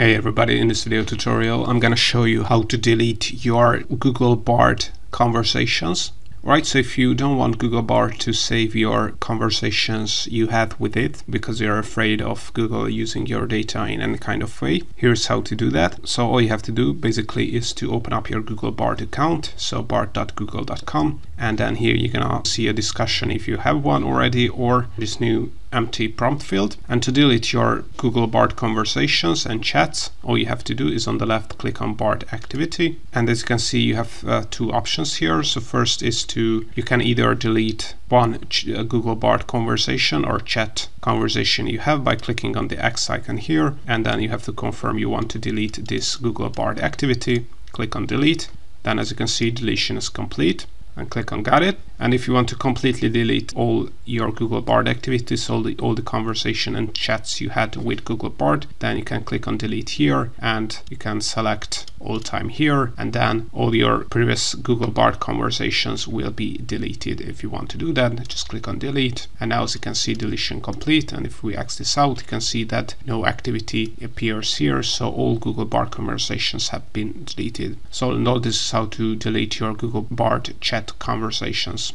Hey everybody, in this video tutorial I'm gonna show you how to delete your Google Bard conversations. Right, so if you don't want Google Bard to save your conversations you had with it because you're afraid of Google using your data in any kind of way, here's how to do that. So all you have to do basically is to open up your Google Bard account, so bard.google.com, and then here you're gonna see a discussion if you have one already or this new empty prompt field. And to delete your Google Bard conversations and chats, all you have to do is on the left click on Bard activity. And as you can see, you have uh, two options here. So first is to, you can either delete one uh, Google Bard conversation or chat conversation you have by clicking on the X icon here. And then you have to confirm you want to delete this Google Bard activity. Click on delete. Then as you can see, deletion is complete and click on got it. And if you want to completely delete all your Google Bard activities all the all the conversation and chats you had with Google Bard then you can click on delete here and you can select all time here and then all your previous Google Bard conversations will be deleted if you want to do that. Just click on delete and now as you can see deletion complete. And if we X this out you can see that no activity appears here so all Google Bard conversations have been deleted. So now this is how to delete your Google Bard chat conversations.